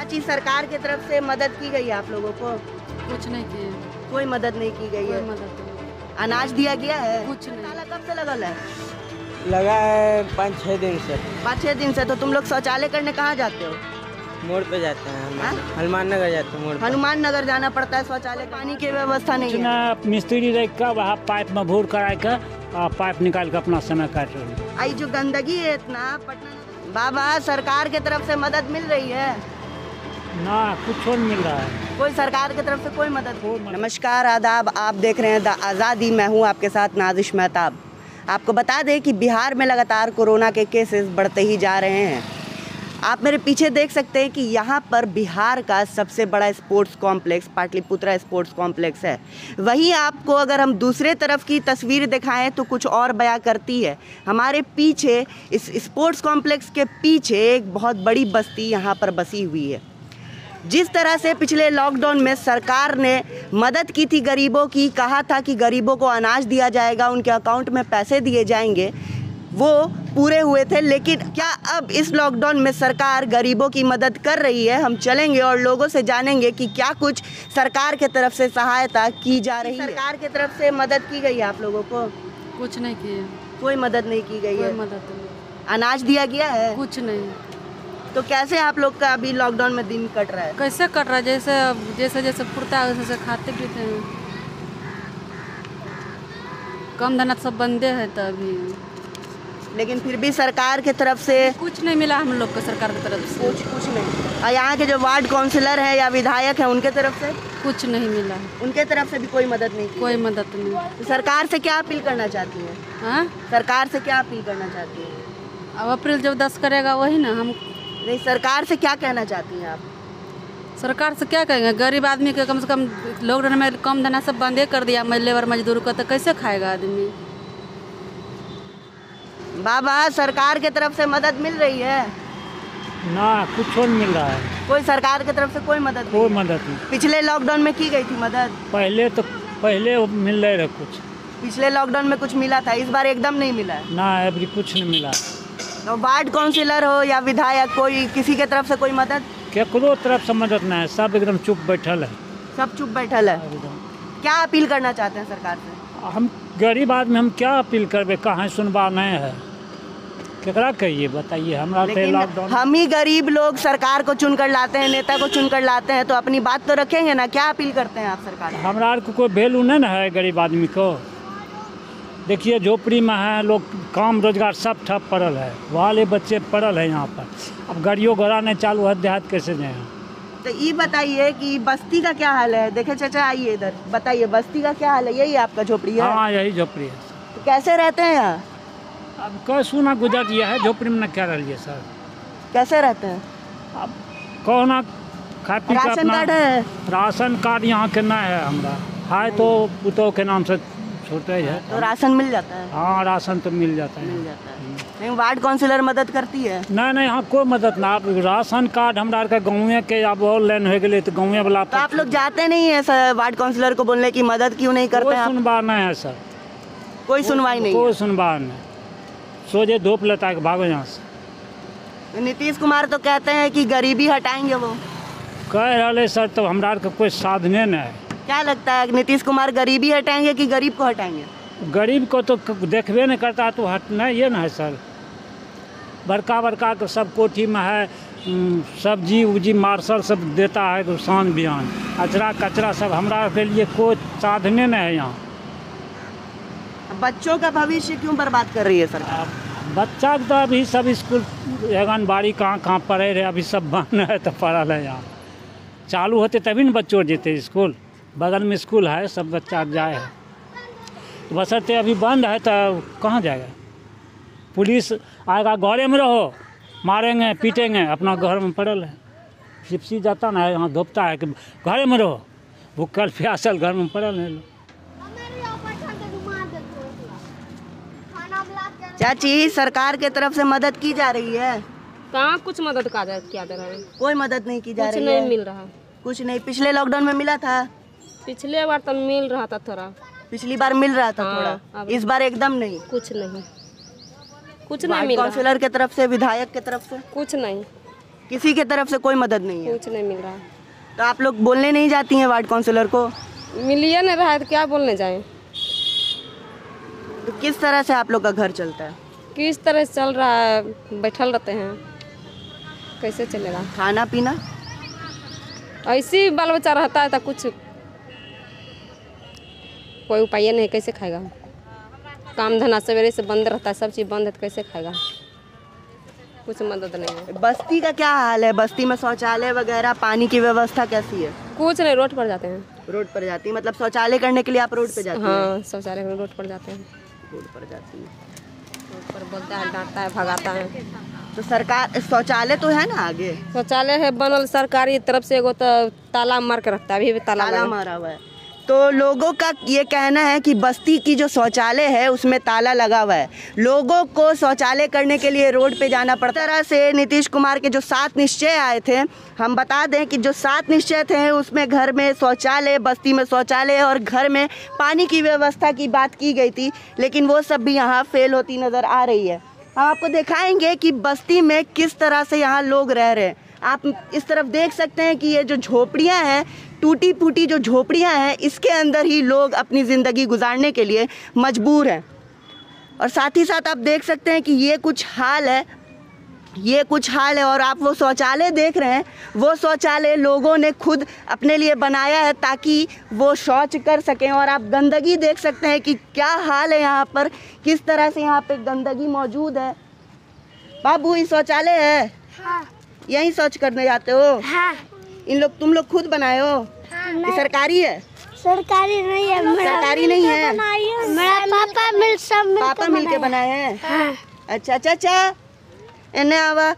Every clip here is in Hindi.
चाची सरकार की तरफ़ से मदद की गई है आप लोगों को? कुछ नहीं किए कोई मदद नहीं की गई है? मदद अनाज दिया गया है? कुछ नहीं। ताला कब से लगल है? लगा है पाँच छः दिन से। पाँच छह दिन से तो तुम लोग शौचालय करने कहाँ जाते हो? मोड़ पे जाते हैं हाँ? हनुमान नगर जाते हैं मोड़ हनुमान नगर जाना पड़ता है शौचालय। पानी की व्यवस्था नहीं है। मिस्त्री रख कर वहाँ पाइप में भूर करा के आ पाइप निकाल कर अपना समय काट रहे हैं। आई जो गंदगी है इतना पटना बाबा सरकार के तरफ़ से मदद मिल रही है? ना कुछ नहीं मिल रहा है। कोई सरकार की तरफ़ से कोई मदद? हो नमस्कार आदाब। आप देख रहे हैं द आज़ादी। मैं हूँ आपके साथ नाजिश मेहताब। आपको बता दें कि बिहार में लगातार कोरोना के केसेस बढ़ते ही जा रहे हैं। आप मेरे पीछे देख सकते हैं कि यहाँ पर बिहार का सबसे बड़ा sports complex Pataliputra sports complex है। वहीं आपको अगर हम दूसरे तरफ़ की तस्वीर दिखाएँ तो कुछ और बयां करती है। हमारे पीछे इस स्पोर्ट्स कॉम्प्लेक्स के पीछे एक बहुत बड़ी बस्ती यहाँ पर बसी हुई है। जिस तरह से पिछले लॉकडाउन में सरकार ने मदद की थी गरीबों की कहा था कि गरीबों को अनाज दिया जाएगा उनके अकाउंट में पैसे दिए जाएँगे वो पूरे हुए थे। लेकिन क्या अब इस लॉकडाउन में सरकार गरीबों की मदद कर रही है? हम चलेंगे और लोगों से जानेंगे कि क्या कुछ सरकार के तरफ़ से सहायता की जा रही है। सरकार की तरफ़ से मदद की गई है आप लोगों को? कुछ नहीं किए कोई मदद नहीं की गई कोई है? मदद नहीं। अनाज दिया गया है? कुछ नहीं। तो कैसे आप लोग का अभी लॉकडाउन में दिन कट रहा है? कैसे कट रहा है? जैसे जैसे जैसे पुरता है वैसे खाते पीते हैं कम धना सब बंदे है तो अभी। लेकिन फिर भी सरकार की तरफ़ से कुछ नहीं मिला हम लोग को सरकार की तरफ़ से। कुछ कुछ नहीं। और यहाँ के जो वार्ड काउंसिलर हैं या विधायक हैं उनके तरफ़ से? कुछ नहीं मिला। उनके तरफ़ से भी कोई मदद नहीं कोई मदद नहीं। तो सरकार से क्या अपील करना चाहती है? हाँ? सरकार से क्या अपील करना चाहती है? अब अप्रैल जब दस करेगा वही ना हम नहीं सरकार से क्या कहना चाहती हैं आप? सरकार से क्या कहेंगे? गरीब आदमी के कम से कम लॉकडाउन में कम धना सब बंदे कर दिया। मैं लेबर मजदूर को तो कैसे खाएगा आदमी? बाबा सरकार के तरफ़ से मदद मिल रही है? ना कुछ नहीं मिल रहा है। कोई सरकार की तरफ़ से कोई मदद नहीं कोई मदद नहीं। पिछले लॉकडाउन में की गई थी मदद? पहले तो पहले मिल रहे रहे कुछ। पिछले लॉकडाउन में कुछ मिला था? इस बार एकदम नहीं मिला है? ना अभी कुछ नहीं मिला। तो वार्ड काउंसिलर हो या विधायक कोई किसी के तरफ़ से कोई मदद? केकरो तरफ़ से मदद नहीं है सब एकदम चुप बैठल है। सब चुप बैठल है। एकदम। क्या अपील करना चाहते हैं सरकार से? हम गरीब आदमी हम क्या अपील करबे? कहाँ सुनवा नहीं है। केकरा कहिए? बताइए। हमरा लॉकडाउन हम ही गरीब लोग सरकार को चुनकर लाते हैं नेता को चुनकर लाते हैं तो अपनी बात तो रखेंगे ना? क्या अपील करते हैं आप सरकार? हमरा को कोई वैल्यू नहीं ना है गरीब आदमी को। देखिए झोपड़ी में है लोग काम रोज़गार सब ठप पड़ल है। वाले बच्चे पड़ल है यहाँ पर। अब गाड़ियों घोड़ा नहीं चालू है देहात कैसे जाए? तो ये बताइए कि बस्ती का क्या हाल है? देखे चाचा आइए इधर। बताइए बस्ती का क्या हाल है? यही आपका झोपड़ी है? हाँ यही झोपड़ी है। तो कैसे रहते हैं यहाँ? अब कह सुना गुजर ये है झोपड़ी में न क्या रहिए सर? कैसे रहते हैं? अब कहो ना खा पी राशन कार्ड है? राशन कार्ड यहाँ के नहीं है हमरा। है तो पुतोह के नाम से छोटे है तो राशन मिल जाता है? हाँ राशन तो मिल जाता मिल है जाता है। नहीं वार्ड काउंसिलर मदद करती है? नहीं नहीं यहाँ कोई मदद ना। अब राशन कार्ड हमरा के गाँवे के अब ऑनलाइन हो गए तो गाँवे वाला तो आप लोग जाते नहीं है सर वार्ड काउंसिलर को बोलने की मदद क्यों नहीं करते हैं आप? सुनवाई नहीं है सर। कोई सुनवाई नहीं कोई सुनवा नहीं। सोझे धूप लेता के भागो यहाँ से। नीतीश कुमार तो कहते हैं कि गरीबी हटाएँगे वो। कह रहे सर तो हमरा कोई साधने नहीं है। क्या लगता है नीतीश कुमार गरीबी हटाएँगे कि गरीब को हटाएँगे गरीब को तो देखबे नहीं करता तो हटना ये ना है सर। बड़का बड़का के सब कोठी में है सब्ज़ी उब्जी मार्शल सब देता है शान बिहान। अचरा कचरा सब हमरा के लिए कोई साधने नहीं है यहाँ। बच्चों का भविष्य क्यों बर्बाद कर रही है सरकार बच्चा तो अभी सब स्कूल आंगनबाड़ी कहाँ कहाँ पढ़े रहे अभी सब बंद है तो पढ़ल है यहाँ। चालू होते तभी ना बच्चों जेते स्कूल। बगल में स्कूल है सब बच्चा जाए है। तो बसरते अभी बंद है तो कहाँ जाएगा? पुलिस आएगा घरे में रहो मारेंगे पीटेंगे अपना घर में पड़ल है। जिप्सी जाता ना यहाँ धोपता है कि घरे में रहो भूखल प्यासल घर में पड़ल है। लोग चाची सरकार के तरफ़ से मदद की जा रही है? कहाँ कुछ मदद का जा- किया जा रहा है? कोई मदद नहीं की जा कुछ रही नहीं है। मिल रहा। कुछ नहीं पिछले लॉकडाउन में मिला था। पिछले बार तो मिल रहा था थोड़ा। पिछली बार मिल रहा था हाँ, थोड़ा। इस बार एकदम नहीं। कुछ नहीं। कुछ नहीं मिल रहा। काउंसिलर के तरफ़ से विधायक के तरफ़ से? कुछ नहीं। किसी के तरफ़ से कोई मदद नहीं है। कुछ नहीं मिल रहा। तो आप लोग बोलने नहीं जाती हैं वार्ड काउंसिलर को? मिलिए नहीं रहा है तो क्या बोलने जाए? तो किस तरह से आप लोग का घर चलता है? किस तरह से चल रहा है? बैठल रहते हैं। कैसे चलेगा? खाना पीना? ऐसे ही बाल बच्चा रहता है तो कुछ कोई उपाय नहीं कैसे खाएगा? काम धंधा सवेरे से बंद रहता है सब चीज़ बंद है तो कैसे खाएगा? कुछ मदद नहीं है। बस्ती का क्या हाल है? बस्ती में शौचालय वगैरह पानी की व्यवस्था कैसी है? कुछ नहीं रोड पर जाते हैं। रोड पर जाती है? मतलब शौचालय करने के लिए आप रोड पे जाती हैं? हाँ शौचालय रोड पर जाते हैं। रोड पर जाती हैं। रोड पर बोलता है डांटता है भगाता है। तो सरकार शौचालय तो है ना आगे? शौचालय है बनल सरकारी तरफ़ से एगो तो ताला मार के रखता है अभी भी ताला ताला मारा हुआ है। तो लोगों का ये कहना है कि बस्ती की जो शौचालय है, उसमें ताला लगा हुआ है। लोगों को शौचालय करने के लिए रोड पे जाना पड़ता तरह से नीतीश कुमार के जो सात निश्चय आए थे, हम बता दें कि जो सात निश्चय थे, उसमें घर में शौचालय, बस्ती में शौचालय और घर में पानी की व्यवस्था की बात की गई थी, लेकिन वो सब भी यहाँ फेल होती नज़र आ रही है। हम आपको दिखाएँगे कि बस्ती में किस तरह से यहाँ लोग रह रहे हैं। आप इस तरफ़ देख सकते हैं कि ये जो झोपड़ियाँ हैं टूटी फूटी जो झोपड़ियाँ हैं, इसके अंदर ही लोग अपनी ज़िंदगी गुजारने के लिए मजबूर हैं। और साथ ही साथ आप देख सकते हैं कि ये कुछ हाल है, ये कुछ हाल है और आप वो शौचालय देख रहे हैं, वो शौचालय लोगों ने खुद अपने लिए बनाया है ताकि वो शौच कर सकें और आप गंदगी देख सकते हैं कि क्या हाल है यहाँ पर, किस तरह से यहाँ पे गंदगी मौजूद है। बाबू, ये शौचालय है। यहीं शौच करने जाते हो? हाँ। इन लोग तुम लोग खुद बनाए हो? ये सरकारी है? सरकारी नहीं है। मेरा सरकारी नहीं है? मेरा पापा मिल सब मिल पापा मिलके बनाए। हैं? हाँ। अच्छा चाचा एने आवा।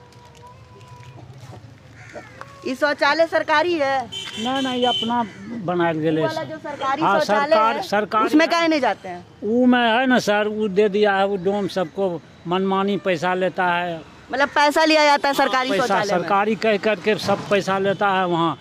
ये शौचालय सरकारी है? ना ना ये अपना जो सरकारी हाँ, शौचालय सरकार- उसमें है। काहे नहीं जाते हैं? वो में है ना सर वो दे दिया है वो डोम सबको मनमानी पैसा लेता है। मतलब पैसा लिया जाता है सरकारी पैसा शौचालय में। सरकारी कह करके सब पैसा लेता है वहाँ।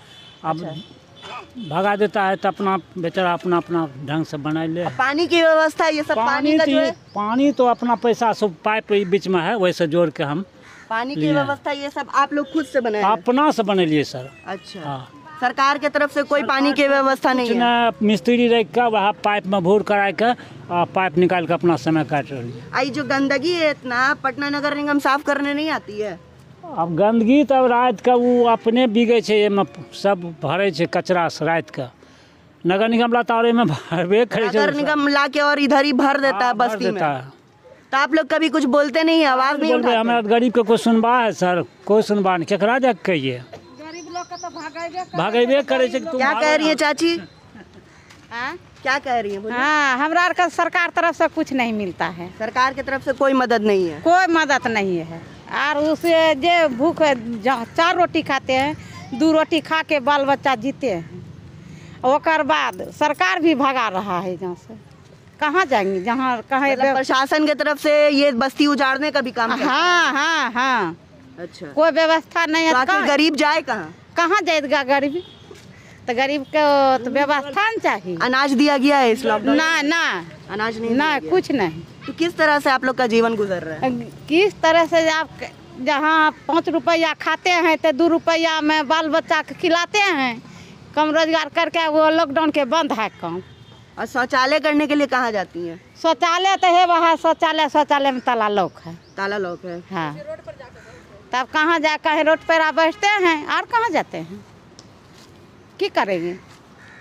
अब अच्छा। भगा देता है तो अपना बेचारा अपना अपना ढंग से बना ले। पानी की व्यवस्था ये सब पानी का तो जो है पानी तो अपना पैसा सब पाइप बीच में है वैसे जोड़ के हम पानी की है। व्यवस्था ये सब आप लोग खुद से बनाए हैं? अपना से बनेलिए सर। अच्छा। हाँ। सरकार के तरफ़ से कोई पानी की व्यवस्था नहीं है। ना मिस्त्री रख के वहाँ पाइप में भूर करा के आ पाइप निकाल के अपना समय काट रही है। आई जो गंदगी है इतना पटना नगर निगम साफ़ करने नहीं आती है? अब गंदगी तब रात के वो अपने बिगै सब भरै छै कचरा से रात का। नगर निगम ला तार एहिमे भरबे करै नगर निगम ला के और इधर ही भर देता है हाँ, बस्ती में। देता है। तो आप लोग कभी कुछ बोलते नहीं आवाज़ नहीं बोलबै उठाते? हमरा गरीब के कोई सुनबा है सर? कोई सुनबा नहीं केकरा जाके कहिए भागेबे करे छै क्या कह रही है। चाची? हाँ? क्या कह रही है हाँ हमरा का सरकार तरफ़ से कुछ नहीं मिलता है। सरकार की तरफ़ से कोई मदद नहीं है। कोई मदद नहीं है। और उसे जे भूख चार रोटी खाते हैं दो रोटी खा के बाल बच्चा जीते हैं। ओकर बाद सरकार भी भगा रहा है यहाँ से। कहाँ जाएँगे? जहाँ कहे मतलब प्रशासन की तरफ़ से ये बस्ती उजाड़ने का भी काम हाँ हाँ? हाँ अच्छा। कोई व्यवस्था नहीं तो है कहाँ गरीब जाए कहाँ? कहाँ जाएगा गरीब? तो गरीब को तो व्यवस्था न चाहिए अनाज दिया गया है इस लॉकडाउन ना ना। अनाज नहीं ना कुछ नहीं। तो किस तरह से आप लोग का जीवन गुजर रहा है? किस तरह से आप जहाँ पाँच रुपया खाते हैं तो दो रुपया में बाल बच्चा के खिलाते हैं। कम रोज़गार करके वो लॉकडाउन के बंद है काम। और शौचालय करने के लिए कहाँ जाती हैं? शौचालय तो है वहाँ शौचालय शौचालय में ताला लोक है। ताला लॉक है। हाँ। तब कहाँ जा कहीं रोड पर आप बैठते हैं और कहाँ जाते हैं? की करेंगे?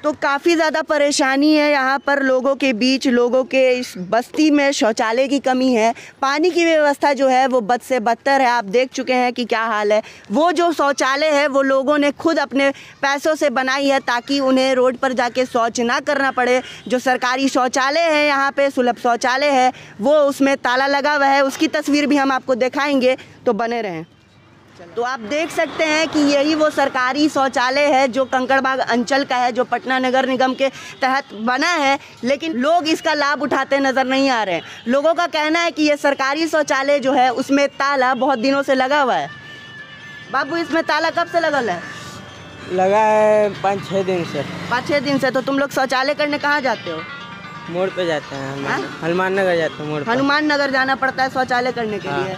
तो काफ़ी ज़्यादा परेशानी है यहाँ पर लोगों के बीच। लोगों के इस बस्ती में शौचालय की कमी है। पानी की व्यवस्था जो है वो बद से बदतर है। आप देख चुके हैं कि क्या हाल है। वो जो शौचालय है, वो लोगों ने खुद अपने पैसों से बनाई है ताकि उन्हें रोड पर जाके शौच ना करना पड़े। जो सरकारी शौचालय है, यहाँ पर सुलभ शौचालय है, वो उसमें ताला लगा हुआ है। उसकी तस्वीर भी हम आपको दिखाएँगे। तो बने रहें। तो आप देख सकते हैं कि यही वो सरकारी शौचालय है जो कंकड़बाग अंचल का है जो पटना नगर निगम के तहत बना है लेकिन लोग इसका लाभ उठाते नज़र नहीं आ रहे हैं। लोगों का कहना है कि ये सरकारी शौचालय जो है उसमें ताला बहुत दिनों से लगा हुआ है। बाबू इसमें ताला कब से लगल है? लगा है पाँच छः दिन से। पाँच छः दिन से तो तुम लोग शौचालय करने कहाँ जाते हो? मोड़ पे जाते हैं हाँ? हनुमान नगर जाते हैं मोड़ हनुमान नगर जाना पड़ता है शौचालय करने के हाँ। लिए।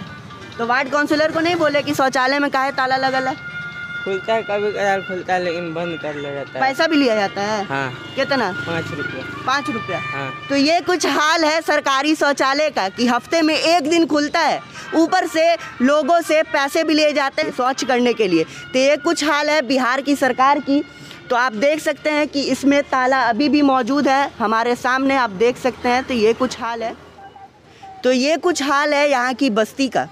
तो वार्ड काउंसिलर को नहीं बोले कि शौचालय में काहे ताला लगल है? खुलता है कभी कदार खुलता है लेकिन बंद कर लिया जाता है। पैसा भी लिया जाता है? हाँ। कितना? पाँच रुपया। पाँच रुपया। हाँ। तो ये कुछ हाल है सरकारी शौचालय का कि हफ़्ते में एक दिन खुलता है ऊपर से लोगों से पैसे भी लिए जाते हैं शौच करने के लिए। तो ये कुछ हाल है बिहार की सरकार की। तो आप देख सकते हैं कि इसमें ताला अभी भी मौजूद है हमारे सामने आप देख सकते हैं तो ये कुछ हाल है। तो ये कुछ हाल है यहाँ की बस्ती का।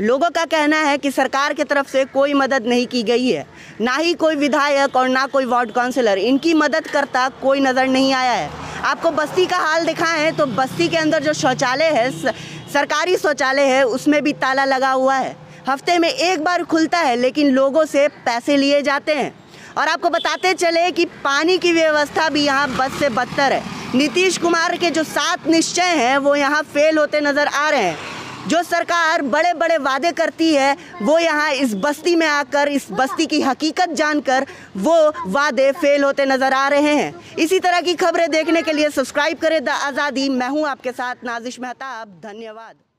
लोगों का कहना है कि सरकार की तरफ़ से कोई मदद नहीं की गई है। ना ही कोई विधायक और ना कोई वार्ड काउंसिलर। इनकी मदद करता कोई नज़र नहीं आया है। आपको बस्ती का हाल दिखाएँ तो बस्ती के अंदर जो शौचालय है सरकारी शौचालय है, उसमें भी ताला लगा हुआ है। हफ़्ते में एक बार खुलता है, लेकिन लोगों से पैसे लिए जाते हैं। और आपको बताते चले कि पानी की व्यवस्था भी यहाँ बद से बदतर है। नीतीश कुमार के जो सात निश्चय हैं, वो यहाँ फेल होते नज़र आ रहे हैं। जो सरकार बड़े बड़े वादे करती है, वो यहाँ इस बस्ती में आकर, इस बस्ती की हकीकत जानकर, वो वादे फेल होते नज़र आ रहे हैं। इसी तरह की खबरें देखने के लिए सब्सक्राइब करें द आज़ादी। मैं हूँ आपके साथ नाजिश मेहताब। धन्यवाद।